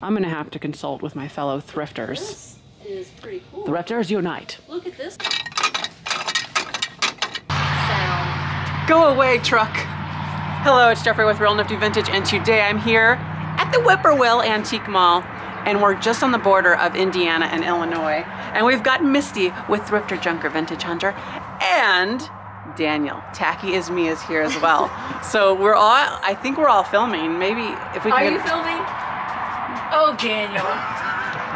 I'm gonna have to consult with my fellow thrifters. This is pretty cool. Thrifters unite. Look at this sound. Go away, truck. Hello, it's Jeffrey with Real Nifty Vintage, and today I'm here at the Whippoorwill Antique Mall, and we're just on the border of Indiana and Illinois. And we've got Misty with Thrifter Junker Vintage Hunter, and Daniel, Tacky is me, is here as well. so we're all, I think we're all filming. Maybe if we can. Are you filming? Oh, Daniel.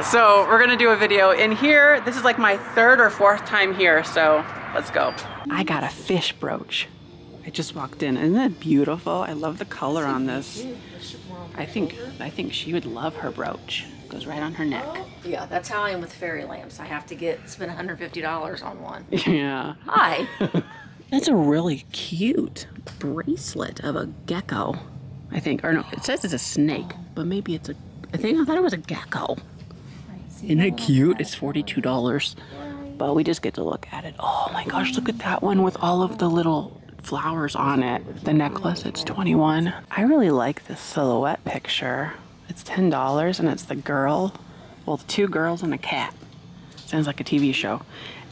So we're gonna do a video in here. This is like my third or fourth time here, so let's go. I got a fish brooch. I just walked in. Isn't that beautiful? I love the color on this. I think I think she would love her brooch. Goes right on her neck. Oh, yeah, that's how I am with fairy lamps. I have to get spend $150 on one. Yeah. Hi. That's a really cute bracelet of a gecko. I think, or no, it says it's a snake, but maybe it's a. I I thought it was a gecko. Isn't it cute? It's forty-two dollars, but we just get to look at it. Oh my gosh, look at that one with all of the little flowers on it. The necklace, it's twenty-one. I really like this silhouette picture. It's ten dollars, and it's the girl, well, two girls and a cat. Sounds like a TV show.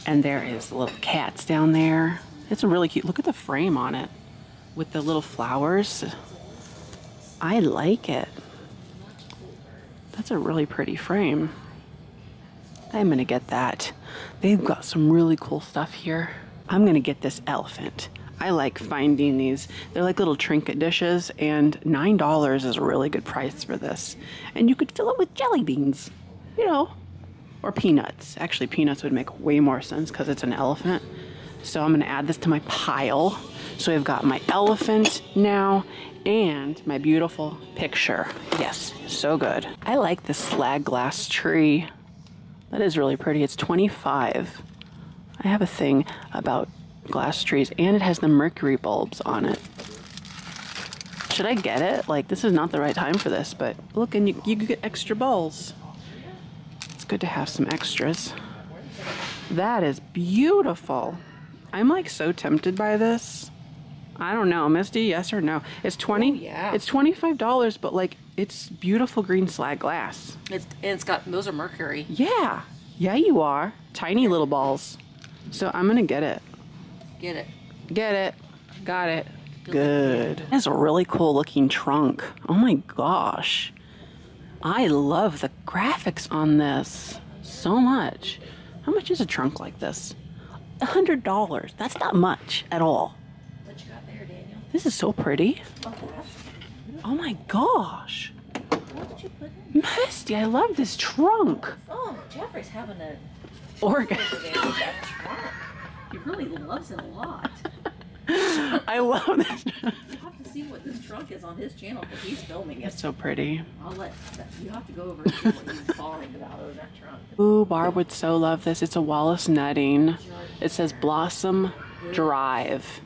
And there is little cats down there. It's a really cute. Look at the frame on it with the little flowers. I like it. That's a really pretty frame. I'm gonna get that. They've got some really cool stuff here. I'm gonna get this elephant. I like finding these. They're like little trinket dishes, and $9 is a really good price for this. And you could fill it with jelly beans, you know, or peanuts. Actually, peanuts would make way more sense because it's an elephant. So I'm gonna add this to my pile. So I've got my elephant now and my beautiful picture. Yes, so good. I like this slag glass tree. That is really pretty. It's 25. I have a thing about glass trees and it has the mercury bulbs on it. Should I get it? Like, this is not the right time for this, but look, and you, you get extra balls. It's good to have some extras. That is beautiful. I'm like so tempted by this. I don't know, Misty, yes or no? It's 20 yeah. It's $25, but like it's beautiful green slag glass. It's, and it's got, those are mercury. Yeah. Yeah, you are. Tiny little balls. So I'm going to get it. Get it. Get it. Got it. Good. That's a really cool looking trunk. Oh my gosh. I love the graphics on this so much. How much is a trunk like this? A hundred dollars. That's not much at all. This is so pretty. Oh, my gosh. what did you put in? Misty, I love this trunk. Oh, Jeffrey's having a Organ. today with that trunk. He really loves it a lot. I love this. You have to see what this trunk is on his channel because he's filming it. It's so pretty. I'll let you have to go over and see what he's falling about over that trunk. Ooh, Barb would so love this. It's a Wallace nutting. It says Blossom Drive.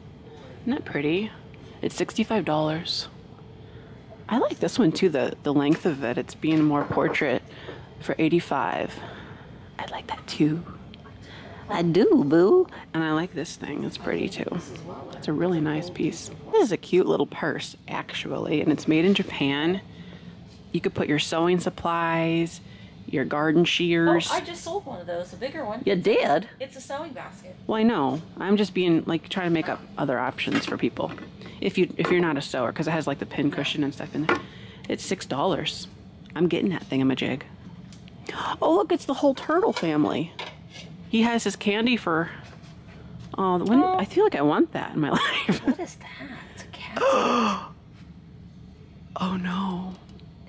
Isn't that pretty? It's $65. I like this one too, the, the length of it. It's being more portrait for 85 I like that too. I do, boo. And I like this thing. It's pretty too. It's a really nice piece. This is a cute little purse, actually, and it's made in Japan. You could put your sewing supplies, your garden Oh, shears. I just sold one of those, a bigger one. You did? It's a sewing basket. Well, I know. I'm just being like trying to make up other options for people. If you if you're not a sewer, because it has like the pin cushion and stuff in there. It's six dollars. I'm getting that thingamajig. Oh look, it's the whole turtle family. He has his candy for. Oh, when, I feel like I want that in my life. What is that? It's a cat. oh no.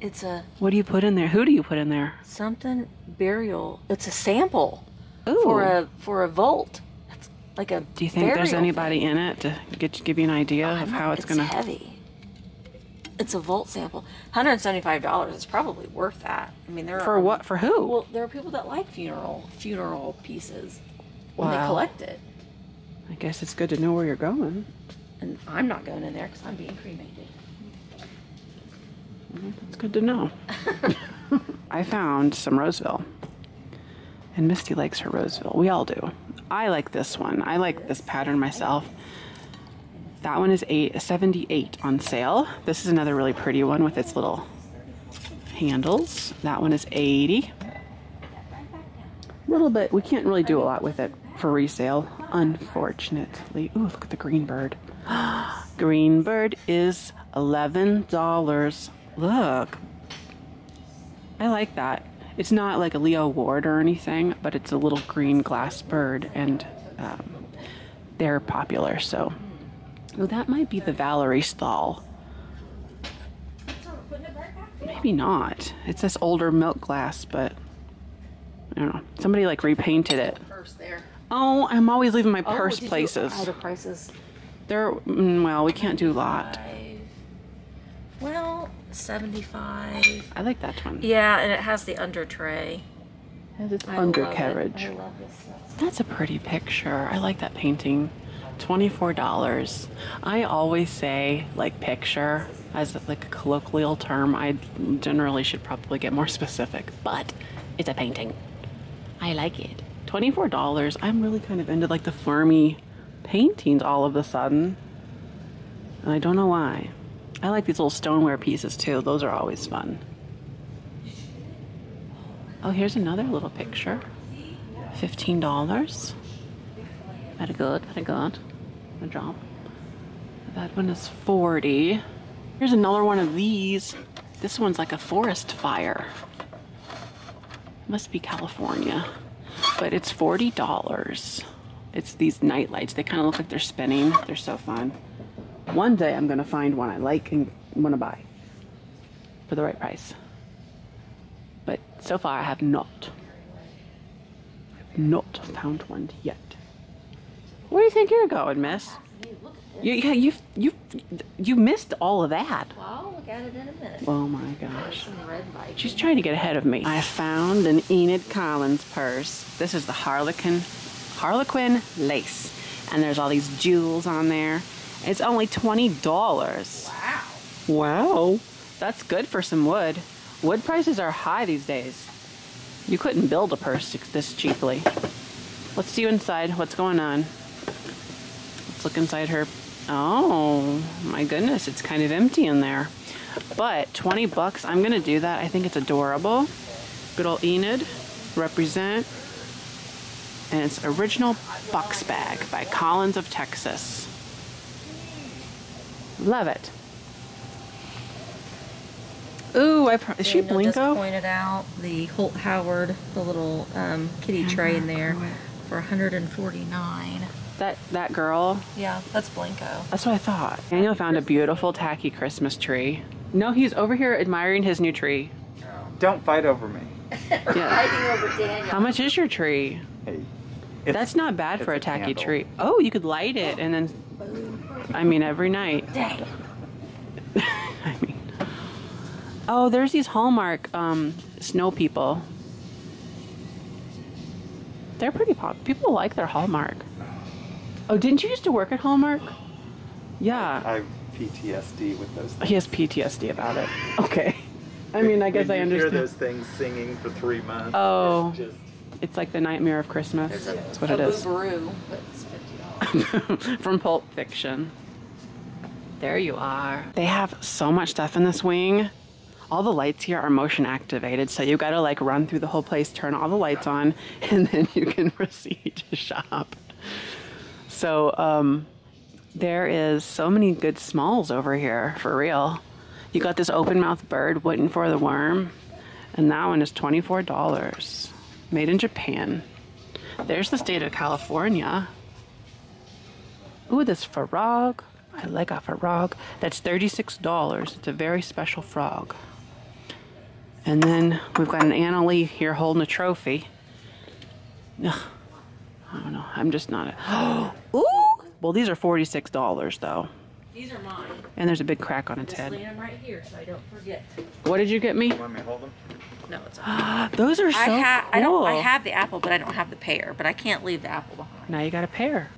it's a What do you put in there? Who do you put in there? something burial. It's a sample Ooh. for a for a vault. It's like a. do you think there's anybody in it to get give you an idea oh, thing. of how not- it's gonna? heavy. It's a vault sample. Hundred seventy-five dollars. It's probably worth that. I mean, there are For are what? For who? Well, there are people that like funeral funeral pieces when they collect it, I guess it's good to know where you're going. and I'm not going in there because I'm being cremated. It's good to know. I found some Roseville. And Misty likes her Roseville. We all do. I like this one. I like this pattern myself. That one is eight, 78 on sale. This is another really pretty one with its little handles. That one is 80. A little bit, we can't really do a lot with it for resale, unfortunately. Ooh, look at the green bird. green bird is $11. Look. I like that. It's not like a Leo Ward or anything, but it's a little green glass bird and um, they're popular, so. Oh, that might be the Valerie stall. Maybe not. It's this older milk glass, but I don't know. Somebody like repainted it. Oh, I'm always leaving my Oh, purse you- places. Oh, the prices. They're mm, well, we can't do a lot. Well, 75. I like that one. Yeah, and it has the under tray. Has its I love it. I love this stuff. That's a pretty picture. I like that painting. $24. I always say like picture as like a colloquial term. I generally should probably get more specific, but it's a painting. I like it. $24. I'm really kind of into like the Fermi paintings all of a sudden. And I don't know why. I like these little stoneware pieces too. Those are always fun. Oh, here's another little picture. $15. Very good, very good. Good job. That one is 40. Here's another one of these. This one's like a forest fire. Must be California. But it's $40. It's these night lights. They kind of look like they're spinning. They're so fun. One day I'm going to find one I like and want to buy for the right price. But so far I have not. Not found one yet. Where do you think you're going, miss? You, yeah, you, you, you missed all of that. Well, I'll look at it in a minute. Oh my gosh. She's trying to get ahead of me. I found an Enid Collins purse. This is the Harlequin, Harlequin lace. And there's all these jewels on there. It's only $20. Wow. Wow. That's good for some wood. Wood prices are high these days. You couldn't build a purse this cheaply. Let's see you inside. What's going on? Let's look inside her. Oh, my goodness. It's kind of empty in there. But 20 bucks, I'm going to do that. I think it's adorable. Good old Enid. Represent. And it's original box bag by Collins of Texas. Love it. Ooh, I pro- is she Daniel just Blenko? pointed out the Holt Howard, the little um, kitty tray in there for 149. That that girl. Yeah, that's Blenko. That's what I thought. Daniel found a beautiful tacky Christmas tree. No, he's over here admiring his new tree. Don't fight over me. Yeah. Fighting over Daniel. How much is your tree? Hey. It's, That's not bad it's for a a tacky candle. tree. Oh, you could light it and then, I mean, every night. Dang. I mean, oh, there's these Hallmark um, snow people. They're pretty pop. People like their Hallmark. Oh, didn't you used to work at Hallmark? Yeah. I have PTSD with those things. He has PTSD about it. Okay. I mean, I guess when I you hear those things singing for three months. Oh. It's just It's like the nightmare of Christmas. That's what it a is. Boobaroo, but it's $50. From Pulp Fiction. There you are. They have so much stuff in this wing. All the lights here are motion activated, so you gotta like run through the whole place, turn all the lights on, and then you can proceed to shop. So, um, there is so many good smalls over here, for real. You got this open mouth bird waiting for the worm, and that one is $24. Made in Japan. There's the state of California. Ooh, this frog. I like off a frog. That's $36. It's a very special frog. And then we've got an Annalee here holding a trophy. Ugh, I don't know. I'm just not a. Ooh! Well, these are $46 though. These are mine. And there's a big crack on its Just head. right here so I don't forget. What did you get me? you want me to hold them? No, it's okay. Those are so I have cool. I don't I have the apple, but I don't have the pear. But I can't leave the apple behind. Now you got a pair.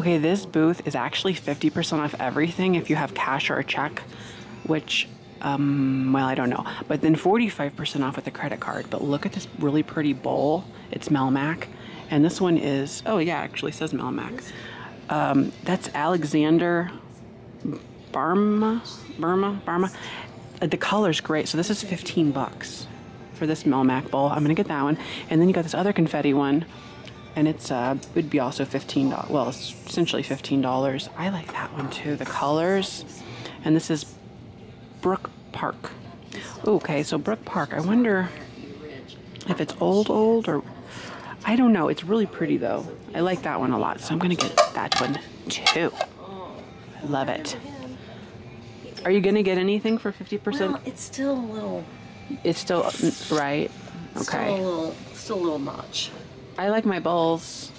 Okay, this booth is actually 50% off everything if you have cash or a check, which, um, well, I don't know. But then 45% off with a credit card. But look at this really pretty bowl. It's Melmac. And this one is, oh yeah, actually says Melmac. Um, that's Alexander Barma, Burma, Burma. uh, the color's great. So this is 15 bucks for this Melmac bowl. I'm gonna get that one. And then you got this other confetti one, and it's uh would be also 15 dollars. Well, it's essentially 15 dollars. I like that one too. The colors, and this is Brook Park. Okay, so Brook Park. I wonder if it's old, old, or I don't know. It's really pretty though. I like that one a lot, so I'm gonna get that one too. I love it. Are you gonna get anything for 50%? Well, it's still a little, It's still right. Okay. still a little, still a little much. I like my bowls.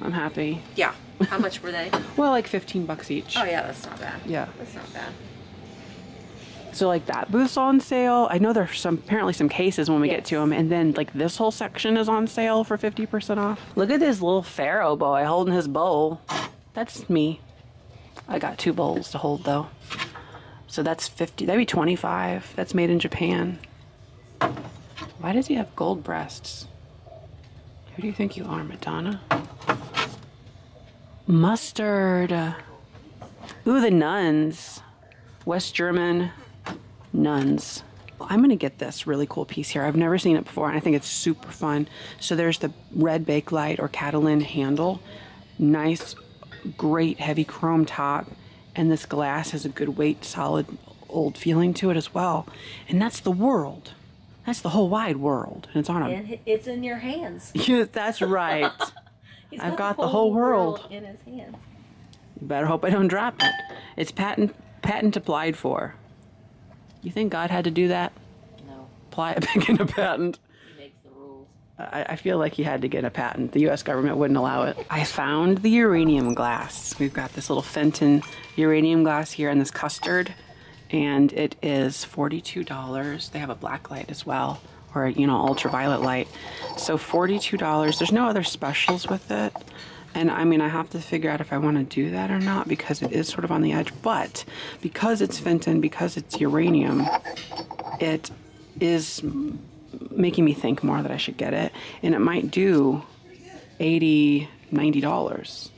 I'm happy. Yeah. How much were they? Well, like 15 bucks each. Oh yeah, that's not bad. Yeah. That's not bad. So like that booth's on sale. I know there's some apparently some cases when we get to them, and then like this whole section is on sale for 50% off. Look at this little pharaoh boy holding his bowl. That's me. I got two bowls to hold though. So that's 50. That'd be 25. That's made in Japan. Why does he have gold breasts? Who do you think you are, Madonna? Mustard. Uh, ooh, the nuns. West German nuns. I'm gonna get this really cool piece here. I've never seen it before, and I think it's super fun. So there's the red Bakelite or Catalin handle, nice, great heavy chrome top, and this glass has a good weight, solid, old feeling to it as well. And that's the world. That's the whole wide world, and it's on a. And it's in your hands. Yeah, that's right. He's I've got the whole world. in his hands. You better hope I don't drop it. It's patent patent applied for. You think God had to do that? No, Apply it back in a patent. he makes the rules. I, I feel like he had to get a patent. The U.S. government wouldn't allow it. I found the uranium glass. We've got this little Fenton uranium glass here and this custard, and it is forty-two dollars. They have a black light as well, or you know, ultraviolet light. So forty-two dollars. There's no other specials with it. And I mean, I have to figure out if I want to do that or not because it is sort of on the edge. But because it's Fenton, because it's uranium, it is making me think more that I should get it. And it might do 80 90 dollars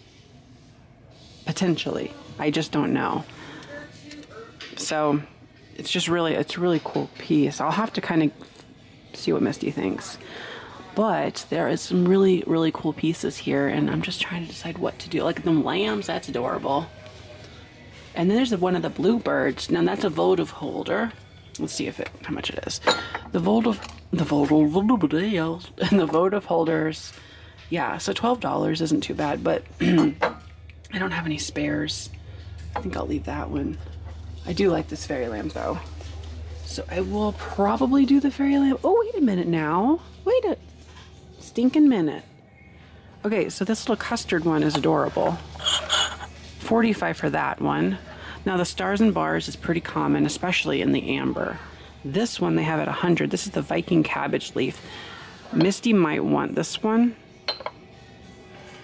potentially. I just don't know. So it's just really it's a really cool piece. I'll have to kind of see what Misty thinks. But there is some really really cool pieces here and I'm just trying to decide what to do. Like the lambs, that's adorable. And then there's one of the bluebirds. Now that's a votive holder. Let's see if it how much it is. The votive the votive and the votive holders. Yeah, so twelve dollars isn't too bad, but I don't have any spares. I think I'll leave that one. I do like this fairy lamp though. So I will probably do the fairy lamp. Oh, wait a minute now. Wait a stinking minute. Okay, so this little custard one is adorable. 45 for that one. Now the stars and bars is pretty common, especially in the amber. This one they have at 100. This is the Viking cabbage leaf. Misty might want this one.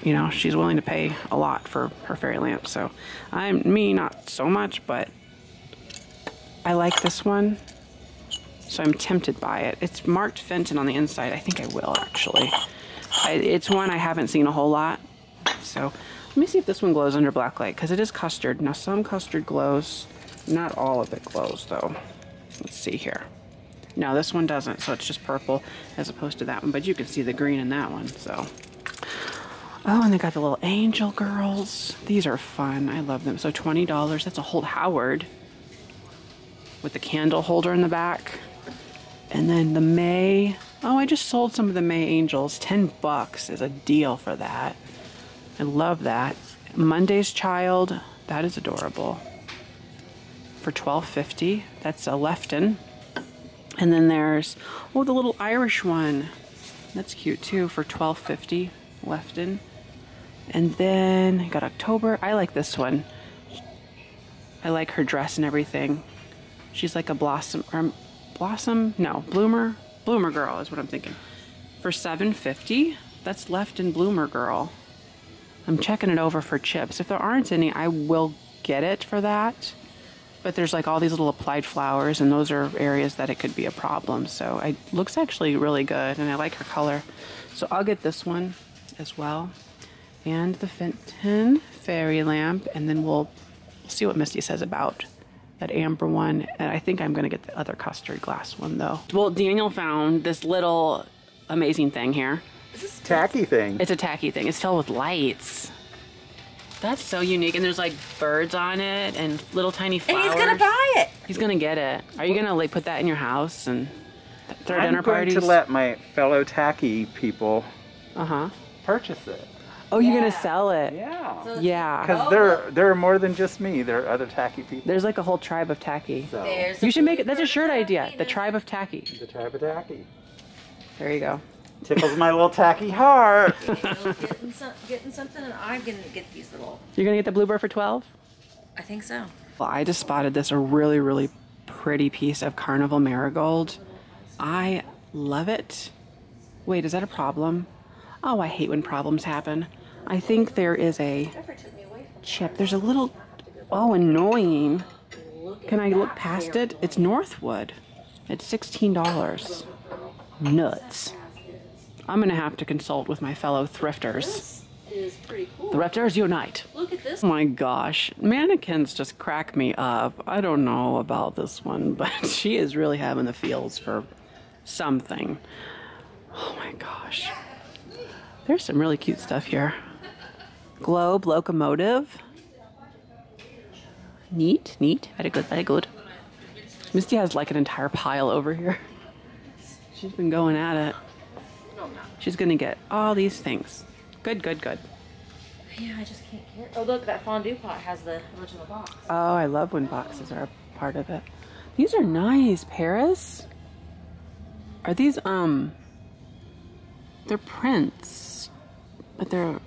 You know, she's willing to pay a lot for her fairy lamp. So I'm me not so much, but I like this one. So I'm tempted by it. It's marked Fenton on the inside. I think I will actually. I, it's one I haven't seen a whole lot. So let me see if this one glows under black light because it is custard. Now some custard glows. Not all of it glows though. Let's see here. No, this one doesn't, so it's just purple as opposed to that one. But you can see the green in that one, so. Oh, and they got the little angel girls. These are fun. I love them. So $20. That's a Holt Howard with the candle holder in the back. And then the May. Oh, I just sold some of the May angels. 10 bucks is a deal for that. I love that. Monday's Child. That is adorable. For $12.50. That's a Lefton. And then there's oh the little Irish one. That's cute too for $12.50 Lefton. And then I got October. I like this one. I like her dress and everything. She's like a blossom or blossom? No, bloomer. Bloomer girl is what I'm thinking. For $7.50. That's Lefton bloomer girl. I'm checking it over for chips. If there aren't any, I will get it for that. But there's like all these little applied flowers, and those are areas that it could be a problem. So it looks actually really good, and I like her color. So I'll get this one as well, and the Fenton fairy lamp, and then we'll see what Misty says about that amber one. And I think I'm gonna get the other custard glass one though. Well, Daniel found this little amazing thing here. This is a tacky thing. It's a tacky thing. It's filled with lights. That's so unique. And there's like birds on it and little tiny flowers. And he's gonna buy it. He's gonna get it. Are you gonna like put that in your house and throw I'm dinner going to let my fellow tacky people uh huh. purchase it. Oh, you're gonna sell it? Yeah. Yeah. Because there, there are more than just me. There are other tacky people. There's like a whole tribe of tacky. So, There's You should make it. That's a bluebird shirt idea. The tribe of tacky. the tribe of tacky. There you go. Tickles my little tacky heart. getting, some, getting something, and I'm gonna get these little. You're gonna get the bluebird for 12? I think so. Well, I just spotted this a really, really pretty piece of carnival marigold. I love it. Wait, is that a problem? Oh, I hate when problems happen. I think there is a chip. There's a little. Oh, annoying. Can I look past it? It's Northwood. It's $16. Nuts. I'm gonna have to consult with my fellow thrifters. Cool. Thrifters unite. Look at this. Oh my gosh, mannequins just crack me up. I don't know about this one, but she is really having the feels for something. Oh my gosh. There's some really cute stuff here. Globe locomotive. Neat, neat. Very good, very good. Misty has like an entire pile over here. She's been going at it. She's gonna get all these things. Good, good, good. Yeah, I just can't get. Oh, look, that fondue pot has the original box. Oh, I love when boxes are a part of it. These are nice, Paris. Are these um they're prints. But they're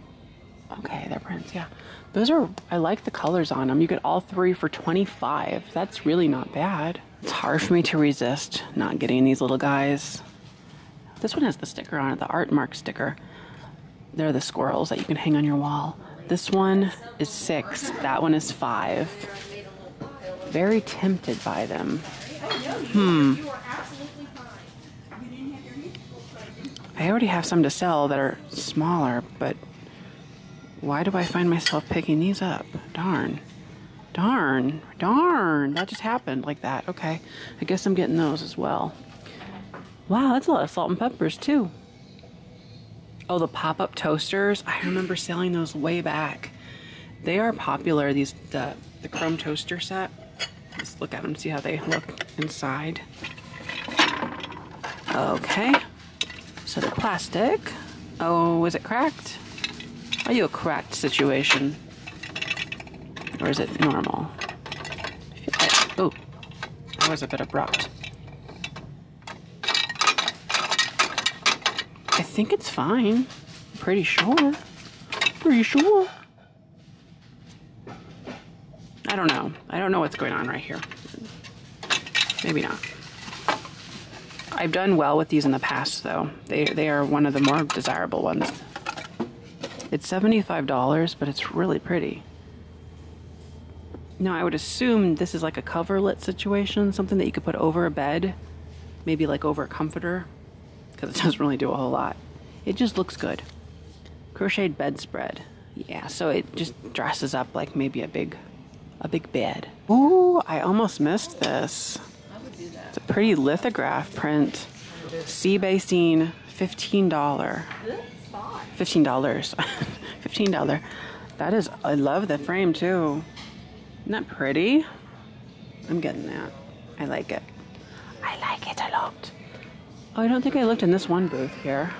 okay, they're prints, yeah. Those are I like the colors on them. You get all three for 25. That's really not bad. It's hard for me to resist not getting these little guys. This one has the sticker on it, the art mark sticker. They're the squirrels that you can hang on your wall. This one is six. That one is five. Very tempted by them. Hmm. I already have some to sell that are smaller, but why do I find myself picking these up? Darn. Darn. Darn. That just happened like that. Okay. I guess I'm getting those as well. Wow, that's a lot of salt and peppers too. Oh, the pop-up toasters. I remember selling those way back. They are popular. These the the chrome toaster set. Let's look at them, see how they look inside. Okay. So they're plastic. Oh, is it cracked? Are you a cracked situation? Or is it normal? Oh, that was a bit abrupt. I think it's fine. Pretty sure. Pretty sure. I don't know. I don't know what's going on right here. Maybe not. I've done well with these in the past, though. They they are one of the more desirable ones. It's seventy-five dollars, but it's really pretty. Now, I would assume this is like a coverlet situation, something that you could put over a bed, maybe like over a comforter, because it doesn't really do a whole lot. It just looks good. Crocheted bedspread. Yeah, so it just dresses up like maybe a big, a big bed. Ooh, I almost missed this. It's a pretty lithograph print. Sea. Fifteen dollars. Fifteen dollar. That is. I love the frame too. Isn't that pretty? I'm getting that. I like it. I like it a lot. Oh, I don't think I looked in this one booth here.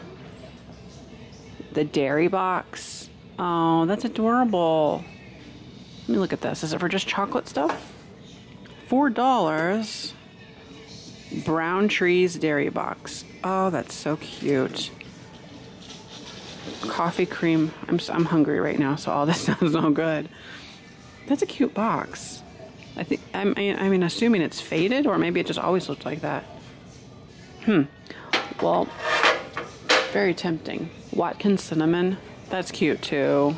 The dairy box. Oh, that's adorable. Let me look at this. Is it for just chocolate stuff? Four dollars. Brown Trees Dairy Box. Oh, that's so cute. Coffee cream. I'm I'm hungry right now, so all this sounds so good. That's a cute box. I think I'm I mean assuming it's faded or maybe it just always looked like that. Hmm. Well, very tempting. Watkins cinnamon. That's cute too.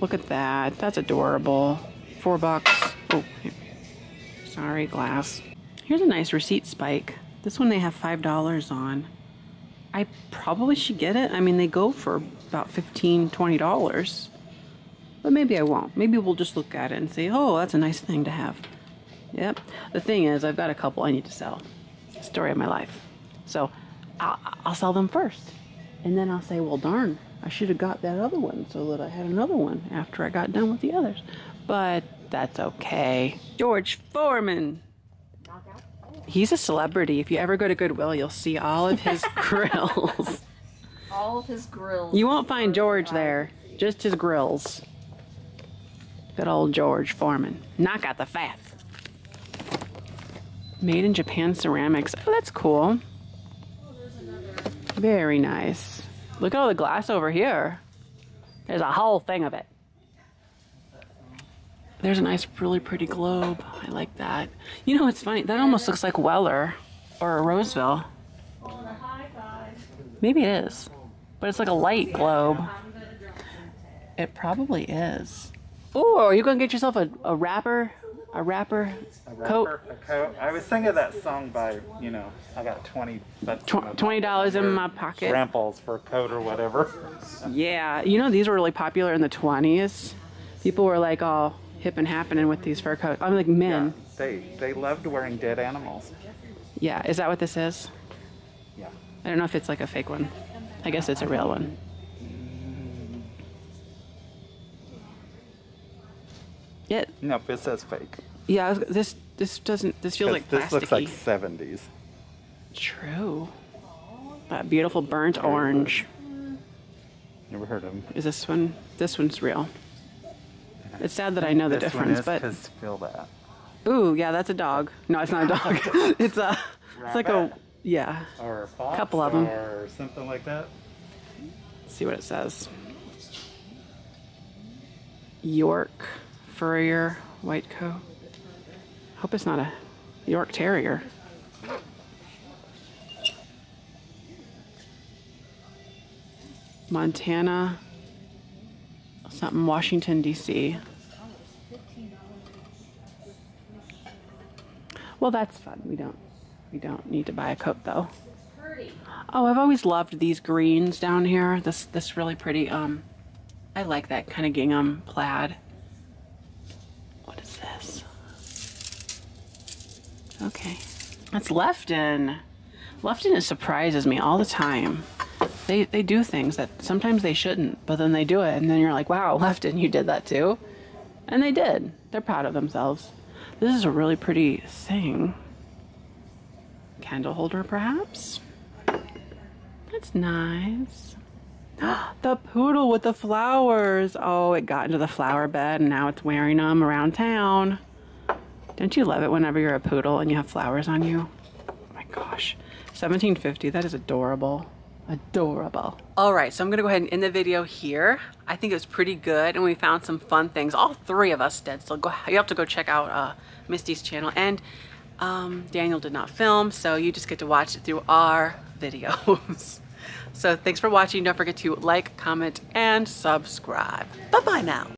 Look at that. That's adorable. Four bucks. Oh, sorry, glass. Here's a nice receipt spike. This one they have five dollars on. I probably should get it. I mean, they go for about $15, $20. But maybe I won't. Maybe we'll just look at it and say, oh, that's a nice thing to have. Yep. The thing is, I've got a couple I need to sell. Story of my life. So I'll, I'll sell them first. And then I'll say, well, darn, I should have got that other one so that I had another one after I got done with the others. But that's okay. George Foreman. He's a celebrity. If you ever go to Goodwill, you'll see all of his grills. All of his grills. You won't find George there, just his grills. Good old George Foreman. Knock out the fat. Made in Japan ceramics. Oh, that's cool. Very nice. Look at all the glass over here. There's a whole thing of it. There's a nice, really pretty globe. I like that. You know, it's funny. That almost looks like Weller or Roseville. Maybe it is. But it's like a light globe. It probably is. Oh, are you going to get yourself a, a wrapper? A wrapper coat? A coat. I was thinking of that song by, you know, I got 20 bucks. Tw- $20 in my pocket. Ramples for a coat or whatever. Yeah, you know these were really popular in the 20s. People were like all and happening with these fur coats. I'm like men. Yeah, they they loved wearing dead animals. Yeah. is that what this is? Yeah. I don't know if it's like a fake one. I guess it's a real one. Yeah, Nope, it says fake. yeah. Was- This this doesn't. This feels like this plasticky. looks like 70s. True. That beautiful burnt orange. Never heard of them. Is this one? This one's real. It's sad that I know the difference, one is but 'cause feel that. ooh, yeah, that's a dog. No, it's not a dog. it's a. It's like a. Yeah. Or a fox. Couple of 'em. Or something like that. Let's see what it says. York Furrier White Coat. Hope it's not a York Terrier. Montana, something Washington D.C. Well, that's fun. We don't we don't need to buy a coat though. Oh, I've always loved these greens down here. This this really pretty um I like that kind of gingham plaid. What is this? Okay. That's Lefton. Lefton surprises me all the time. They they do things that sometimes they shouldn't, but then they do it and then you're like, "Wow, Lefton, you did that too." And they did. They're proud of themselves. This is a really pretty thing. Candle holder perhaps? That's nice. the poodle with the flowers. Oh, it got into the flower bed and now it's wearing them around town. Don't you love it whenever you're a poodle and you have flowers on you? Oh my gosh. 1750, that is adorable. Adorable. All right, so I'm gonna go ahead and end the video here. I think it was pretty good and we found some fun things. All three of us did, so go, you have to go check out uh, Misty's channel. And um, Daniel did not film, so you just get to watch it through our videos. so thanks for watching. Don't forget to like, comment, and subscribe. Bye-bye now.